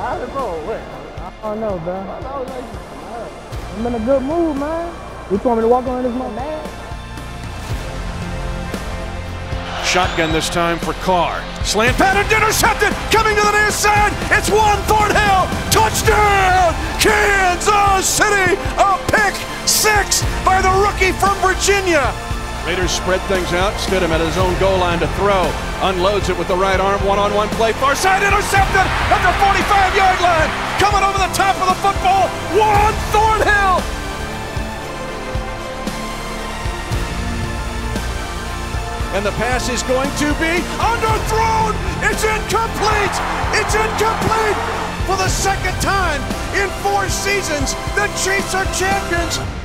How did bro? What? I don't know, bro. I thought it was like, I'm in a good mood, man. You want me to walk on this man? man? Shotgun this time for Carr. Slant pattern intercepted. Coming to the near side. It's Juan Thornhill. Touchdown. Kansas City. A pick six by the rookie from Virginia. Raiders spread things out. Stidham at his own goal line to throw. Unloads it with the right arm. One on one play. Far side intercepted at the Juan Thornhill. And the pass is going to be underthrown. It's incomplete. It's incomplete. For the second time in four seasons, the Chiefs are champions.